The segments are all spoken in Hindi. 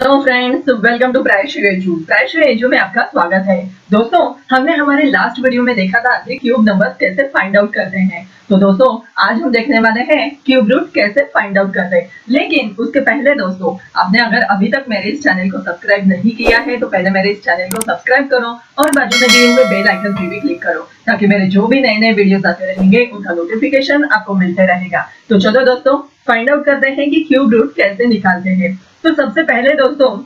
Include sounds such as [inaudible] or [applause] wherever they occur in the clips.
Hello friends welcome to Prayshree edu Prayshree edu में आपका स्वागत है। दोस्तों, हमने हमारे लास्ट वीडियो में देखा था कि क्यूब नंबर कैसे फाइंड आउट करते हैं। तो दोस्तों, आज हम देखने वाले हैं क्यूब रूट कैसे फाइंड आउट करते हैं। लेकिन उसके पहले दोस्तों, आपने अगर अभी तक मेरे इस चैनल को सब्सक्राइब नहीं किया है तो पहले मेरे इस चैनल को सब्सक्राइब करो और बाजू में दिए हुए बेल आइकन पर भी क्लिक करो, ताकि मेरे जो भी नए नए वीडियो आते रहेंगे, उनका नोटिफिकेशन आपको मिलते रहेगा। तो चलो दोस्तों फाइंड आउट करते हैं कि क्यूब रूट कैसे निकालते हैं। तो सबसे पहले दोस्तों,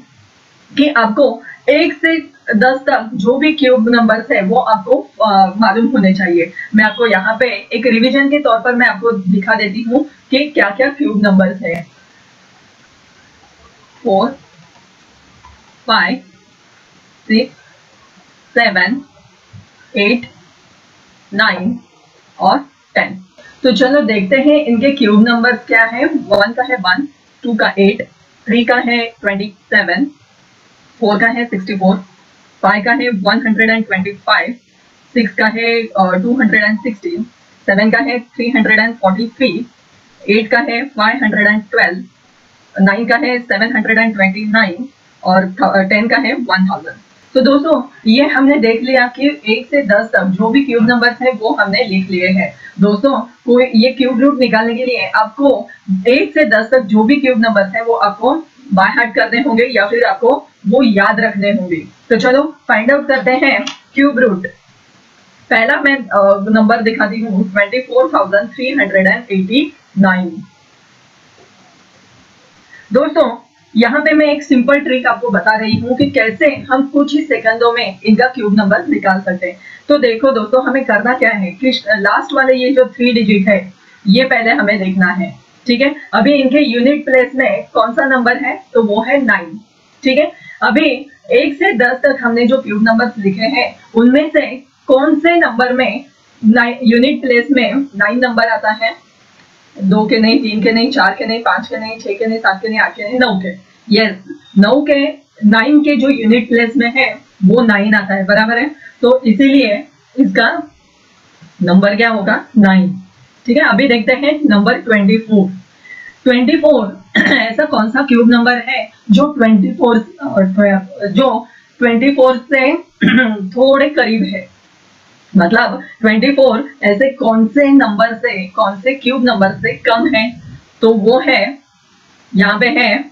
कि आपको एक से दस तक जो भी क्यूब नंबर है, वो आपको मालूम होने चाहिए। मैं आपको यहाँ पे एक रिवीजन के तौर पर मैं आपको दिखा देती हूँ कि क्या क्या क्यूब नंबर्स है। Four five six seven eight nine और टेन तो चलो देखते हैं इनके क्यूब नंबर क्या है। वन का है वन टू का एट थ्री का है ट्वेंटी सेवन फोर का है सिक्सटी फोर फाइव का है one hundred and twenty five six का है two hundred and sixteen seven का है three hundred and forty three eight का है five hundred and twelve nine का है seven hundred and twenty nine और टेन का है वन थाउज़ेंड तो दोस्तों, ये हमने देख लिया कि एक से दस तक जो भी क्यूब नंबर है, वो हमने लिख लिए हैं। दोस्तों, कोई ये क्यूब रूट निकालने के लिए आपको एक से दस तक जो भी क्यूब नंबर है, वो आपको बाय हार्ट करने होंगे या फिर आपको वो याद रखने होंगे। तो चलो फाइंड आउट करते हैं क्यूब रूट पहला मैं नंबर दिखाती हूँ twenty four thousand three hundred and eighty nine दोस्तों यहाँ पे मैं एक सिंपल ट्रिक आपको बता रही हूँ कि कैसे हम कुछ ही सेकंडों में इनका क्यूब नंबर निकाल सकते हैं। तो देखो दोस्तों, हमें करना क्या है कि लास्ट वाले ये जो थ्री डिजिट है, ये पहले हमें देखना है, ठीक है? अभी इनके यूनिट प्लेस में कौन सा नंबर है? तो वो है नाइन ठीक है? अभी एक से दस तक हमने जो क्यूब नंबर लिखे हैं, उनमें से कौन से नंबर में यूनिट प्लेस में नाइन नंबर आता है? दो के नहीं, तीन के नहीं, चार के नहीं, पाँच के नहीं, छह के नहीं, सात के नहीं, आठ के नहीं, नौ के। यस नौ के नाइन के जो यूनिट प्लेस में है, वो नाइन आता है, बराबर है? तो इसीलिए इसका नंबर क्या होगा? नाइन ठीक है? अभी देखते हैं number twenty four twenty four ऐसा कौन सा क्यूब नंबर है जो ट्वेंटी फोर जो ट्वेंटी फोर से [clears throat] थोड़े करीब है? मतलब ट्वेंटी फोर ऐसे कौन से नंबर से कौन से क्यूब नंबर से कम है? तो वो है यहाँ पे है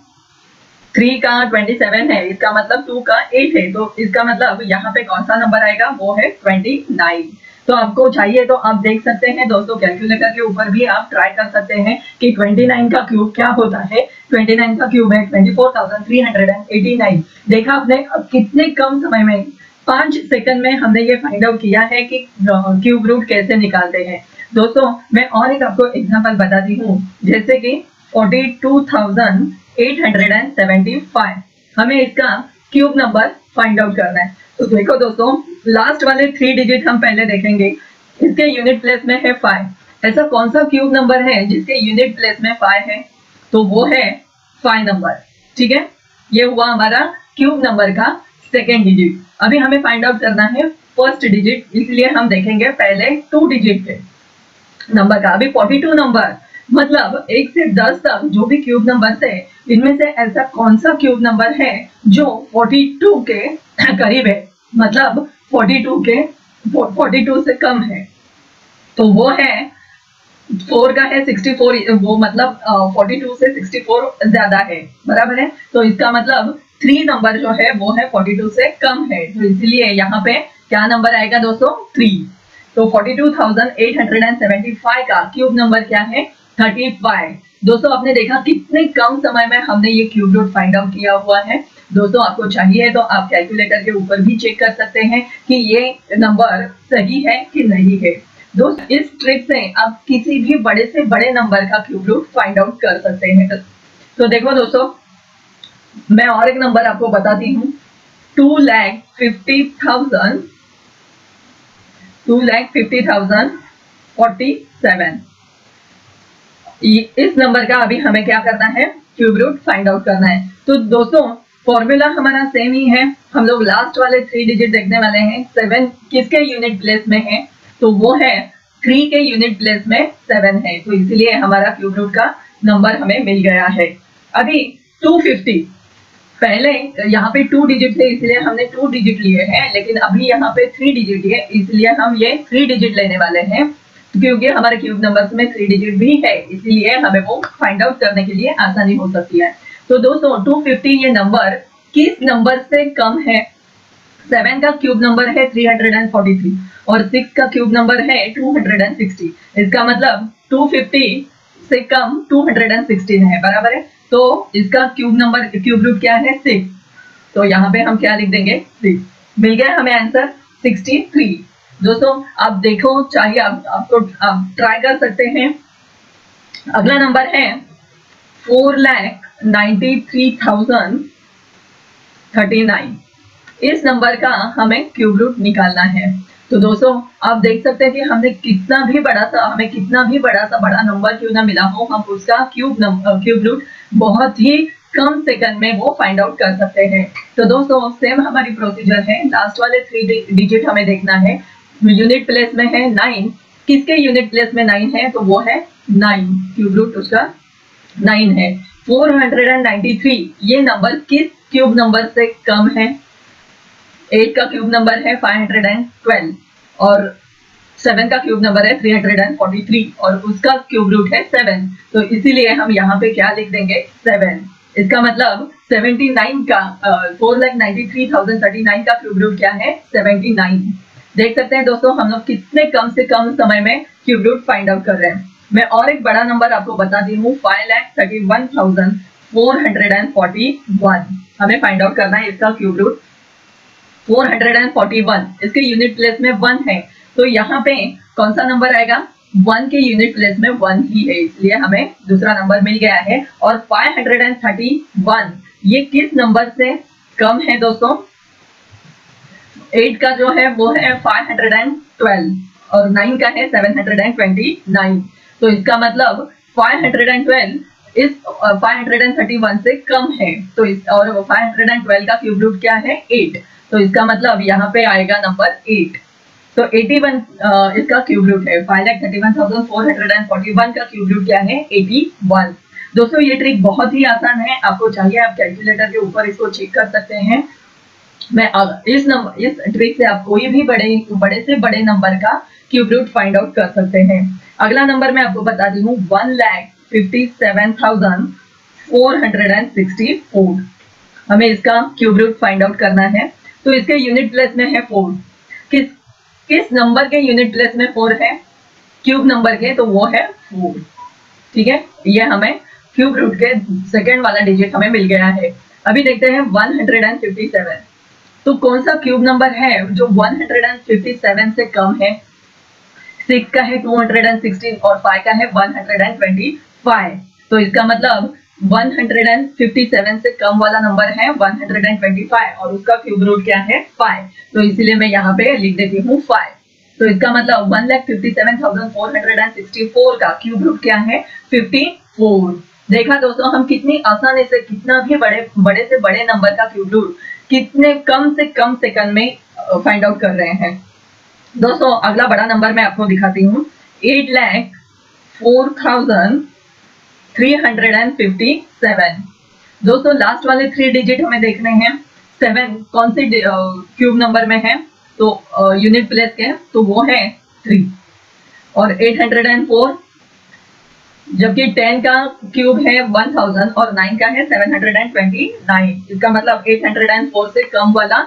थ्री का ट्वेंटी सेवन है इसका मतलब टू का एट है तो इसका मतलब यहाँ पे कौन सा नंबर आएगा? वो है ट्वेंटी नाइन तो आपको चाहिए तो आप देख सकते हैं दोस्तों कैलकुलेटर के ऊपर भी आप ट्राई कर सकते हैं कि 29 का क्यूब क्या होता है? 29 का क्यूब है 24,389 देखा आपने अब कितने कम समय में पाँच सेकंड में हमने ये फाइंड आउट किया है कि क्यूब रूट कैसे निकालते हैं। दोस्तों मैं और एक आपको एग्ज़ाम्पल बताती हूँ। जैसे कि 42,875 हमें इसका क्यूब नंबर फाइंड आउट करना है। तो देखो दोस्तों लास्ट वाले थ्री डिजिट हम पहले देखेंगे। इसके यूनिट प्लेस में है फाइव ऐसा कौन सा क्यूब नंबर है जिसके यूनिट प्लेस में फाइव है? तो वो है फाइव नंबर ठीक है? ये हुआ हमारा क्यूब नंबर का सेकेंड डिजिट अभी हमें फाइंड आउट करना है फ़र्स्ट डिजिट इसलिए हम देखेंगे पहले टू डिजिट के नंबर का, अभी फोर्टी टू नंबर मतलब एक से दस तक जो भी क्यूब नंबर थे इनमें से ऐसा कौन सा क्यूब नंबर है जो फोर्टी टू के करीब है? मतलब 42 के 42 से कम है। तो वो है फोर का है 64 वो मतलब फोर्टी टू से 64 ज़्यादा है। बराबर है? तो इसका मतलब थ्री नंबर जो है वो है 42 से कम है। तो इसलिए यहाँ पे क्या नंबर आएगा दोस्तों? थ्री तो 42,875 का क्यूब नंबर क्या है? 35 दोस्तों आपने देखा कितने कम समय में हमने ये क्यूब रूट फाइंड आउट किया हुआ है। दोस्तों आपको चाहिए तो आप कैलकुलेटर के ऊपर भी चेक कर सकते हैं कि ये नंबर सही है कि नहीं है। दोस्त इस ट्रिक से आप किसी भी बड़े से बड़े नंबर का क्यूब रूट फाइंड आउट कर सकते हैं। तो देखो दोस्तों मैं और एक नंबर आपको बताती हूँ। Two lakh fifty thousand, two lakh fifty thousand forty seven. इस नंबर का अभी हमें क्या करना है? क्यूब रूट फाइंड आउट करना है। तो दोस्तों फॉर्मूला हमारा सेम ही है। हम लोग लास्ट वाले थ्री डिजिट देखने वाले हैं। सेवन किसके यूनिट प्लेस में है? तो वो है थ्री के यूनिट प्लेस में सेवन है। तो इसीलिए हमारा क्यूब रूट का नंबर हमें मिल गया है। अभी 250 पहले, यहाँ पे टू डिजिट थे, इसलिए हमने टू डिजिट लिए हैं, लेकिन अभी यहाँ पे थ्री डिजिट है, इसलिए हम ये थ्री डिजिट लेने वाले हैं, क्योंकि हमारे क्यूब नंबर्स में थ्री डिजिट भी है, इसलिए हमें वो फाइंड आउट करने के लिए आसानी हो सकती है। तो दोस्तों 250 ये नंबर किस नंबर से कम है? सेवन का क्यूब नंबर है 343 और सिक्स का क्यूब नंबर है 260 इसका मतलब 250 से कम 216 है, बराबर है? तो इसका क्यूब नंबर क्यूब रूट क्या है? सिक्स तो यहाँ पे हम क्या लिख देंगे? सिक्स मिल गया हमें आंसर सिक्सटी थ्री दोस्तों, आप देखो, चाहिए, आप, आपको, आप ट्राई कर सकते हैं। अगला नंबर है four lakh ninety three thousand thirty nine इस नंबर का हमें क्यूब रूट निकालना है। तो दोस्तों, आप देख सकते हैं कि हमने कितना भी बड़ा सा, हमें कितना भी बड़ा सा बड़ा नंबर क्यों ना मिला हो, हम उसका क्यूब क्यूब रूट बहुत ही कम सेकंड में वो फाइंड आउट कर सकते हैं। तो दोस्तों सेम हमारी प्रोसीजर है। लास्ट वाले थ्री डिजिट हमें देखना है। यूनिट प्लेस में है नाइन किसके यूनिट प्लेस में नाइन है? तो वो है नाइन क्यूब रूट उसका नाइन है। 493 ये नंबर किस क्यूब नंबर से कम है? एट का क्यूब नंबर है 512 और सेवन का क्यूब नंबर है 343 और उसका क्यूब रूट है सेवन तो इसीलिए हम यहाँ पे क्या लिख देंगे? सेवन इसका मतलब 79 का four lakh ninety three thousand thirty nine का क्यूब रूट क्या है? 79 देख सकते हैं दोस्तों, हम लोग कितने कम से कम समय में क्यूब रूट फाइंड आउट कर रहे हैं। मैं और एक बड़ा नंबर आपको बता दी हूँ five lakh thirty one thousand four hundred and forty one हमें फाइंड आउट करना है इसका क्यूब रूट 441 इसके यूनिट प्लेस में वन है। तो यहाँ पे कौन सा नंबर आएगा? वन के यूनिट प्लेस में वन ही है, इसलिए हमें दूसरा नंबर मिल गया है। और 531 ये किस नंबर से कम है दोस्तों? एट का जो है, वो है 512 और नाइन का है 729 तो इसका मतलब 512 इस 531 से कम है। तो इस, और 512 का क्यूब रूट क्या है? 8 तो इसका मतलब यहाँ पे आएगा नंबर एट तो 81 इसका क्यूब रूट है. Five lakh thirty one thousand four hundred and forty one का क्यूब रूट क्या है? 81 दोस्तों, ये ट्रिक बहुत ही आसान है. आपको चाहिए, आप कैलकुलेटर के ऊपर इसको चेक कर सकते हैं. मैं इस नंबर इस ट्रिक से आप कोई भी बड़े बड़े से बड़े नंबर का क्यूब रूट फाइंड आउट कर सकते हैं. अगला नंबर मैं आपको बता दी हूँ. One lakh fifty seven thousand four hundred and sixty four हमें इसका क्यूब रूट फाइंड आउट करना है. तो इसके यूनिट प्लेस में है फोर किस किस नंबर के यूनिट प्लेस में फोर है? क्यूब नंबर के तो वो है फोर ठीक है? ये हमें क्यूब रूट के सेकेंड वाला डिजिट हमें मिल गया है. अभी देखते हैं 157 तो कौन सा क्यूब नंबर है जो 157 से कम है? सिक्स का है 216 और फाइव का है 125 तो इसका मतलब 157 से कम वाला नंबर है 125 और उसका क्यूब रूट क्या है? 5 तो इसीलिए मैं यहाँ पे लिख देती हूँ 5 तो इसका मतलब one lakh fifty seven thousand four hundred and sixty four का क्यूब रूट क्या है? 54 देखा दोस्तों, हम कितनी आसानी से, कितना भी बड़े बड़े से बड़े नंबर का क्यूब रूट कितने कम से कम सेकंड में फाइंड आउट कर रहे हैं। दोस्तों, अगला बड़ा नंबर मैं आपको दिखाती हूँ। एट लैख फोर थाउज़ेंड 357 दोस्तों लास्ट वाले थ्री डिजिट हमें देखने हैं। सेवन कौन से क्यूब नंबर में है? तो यूनिट प्लेस के तो वो है थ्री और 804 जबकि 10 का क्यूब है 1000 और 9 का है 729 इसका मतलब 804 से कम वाला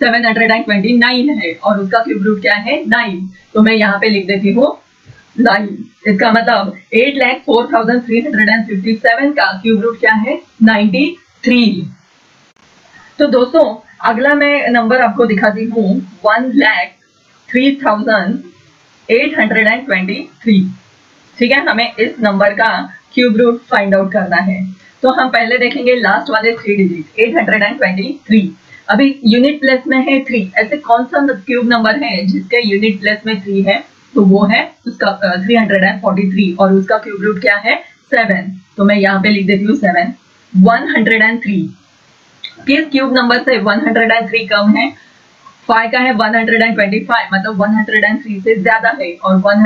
729 है और उसका क्यूब रूट क्या है? 9 तो मैं यहाँ पे लिख देती हूँ इसका मतलब eight lakh four thousand three hundred and fifty seven का क्यूब रूट क्या है? नाइन्टी थ्री तो दोस्तों, अगला मैं नंबर आपको दिखाती हूँ one lakh three thousand eight hundred and twenty three ठीक है? हमें इस नंबर का क्यूब रूट फाइंड आउट करना है। तो हम पहले देखेंगे लास्ट वाले three digit eight hundred and twenty three अभी यूनिट प्लेस में है थ्री ऐसे कौन सा क्यूब नंबर है जिसके यूनिट प्लेस में थ्री है? तो वो है उसका three hundred and forty three और उसका क्यूब रूट क्या है? सेवन तो मैं यहाँ पे लिख देती हूँ seven one hundred and three किस क्यूब नंबर से वन हंड्रेड एंड थ्री कम है? फाइव का है one hundred and twenty five मतलब वन हंड्रेड एंड थ्री से ज़्यादा है और वन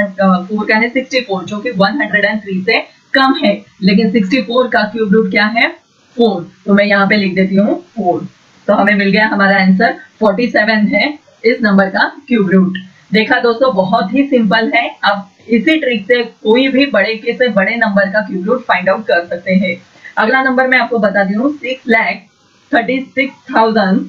फोर का है सिक्सटी फोर जो कि वन हंड्रेड एंड थ्री से कम है। लेकिन सिक्सटी फोर का क्यूब रूट क्या है? फोर तो मैं यहाँ पे लिख देती हूँ फोर तो हमें मिल गया हमारा आंसर फोर्टी सेवन है इस नंबर का क्यूब रूट देखा दोस्तों, बहुत ही सिंपल है। अब इसी ट्रिक से कोई भी बड़े के से बड़े नंबर का क्यूब रूट फाइंड आउट कर सकते हैं। अगला नंबर मैं आपको बता दी हूँ six lakh thirty six thousand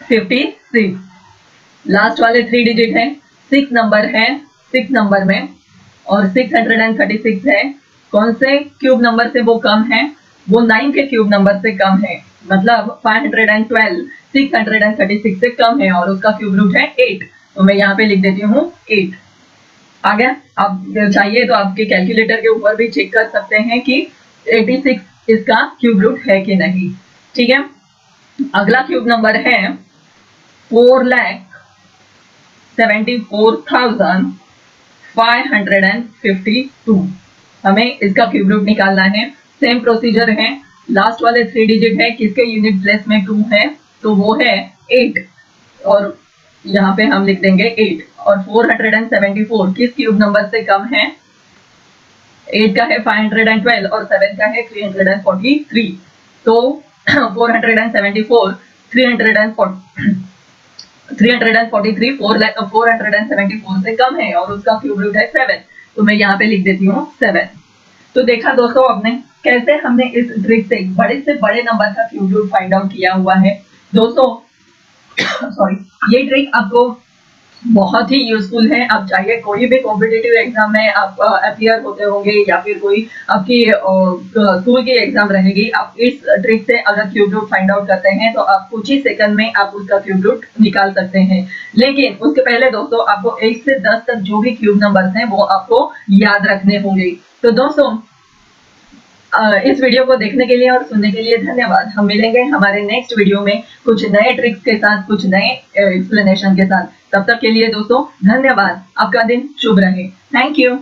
fifty six last वाले थ्री डिजिट है। सिक्स नंबर है सिक्स नंबर में। और six hundred and thirty six है। कौन से क्यूब नंबर से वो कम है? वो नाइन के क्यूब नंबर से कम है। मतलब five hundred and twelve six hundred and thirty six से कम है और उसका क्यूब रूट है एट तो मैं यहाँ पे लिख देती हूँ एट आ गया? आप चाहिए तो आपके कैलकुलेटर के ऊपर भी चेक कर सकते हैं कि 86 इसका क्यूब रूट है कि नहीं। ठीक है? अगला क्यूब नंबर है four lakh seventy four thousand five hundred and fifty two हमें इसका क्यूब रूट निकालना है। सेम प्रोसीजर है। लास्ट वाले थ्री डिजिट है। किसके यूनिट प्लेस में टू है? तो वो है एट और यहाँ पे हम लिख देंगे एट और 474 किस क्यूब नंबर से कम है? 8 का है 512 और 7 का है 343 तो 474 340 343 474 से कम है और उसका क्यूब रूट है 7 तो मैं यहाँ पे लिख देती हूँ 7 तो देखा दोस्तों आपने कैसे हमने इस ट्रिक से बड़े से बड़े नंबर का क्यूब रूट फाइंड आउट किया हुआ है। दोस्तों सॉरी ये ट्रिक आपको बहुत ही यूजफुल है। आप चाहे कोई भी कॉम्पिटेटिव एग्ज़ाम में आप अपियर होते होंगे या फिर कोई आपकी स्कूल की एग्ज़ाम रहेगी, आप इस ट्रिक से अगर क्यूब रूट फाइंड आउट करते हैं तो आप कुछ ही सेकंड में आप उसका क्यूब रूट निकाल सकते हैं। लेकिन उसके पहले दोस्तों, आपको एक से दस तक जो भी क्यूब नंबर हैं, वो आपको याद रखने होंगे। तो दोस्तों इस वीडियो को देखने के लिए और सुनने के लिए धन्यवाद। हम मिलेंगे हमारे नेक्स्ट वीडियो में कुछ नए ट्रिक्स के साथ, कुछ नए एक्सप्लेनेशन के साथ। तब तक के लिए दोस्तों, धन्यवाद। आपका दिन शुभ रहे। Thank you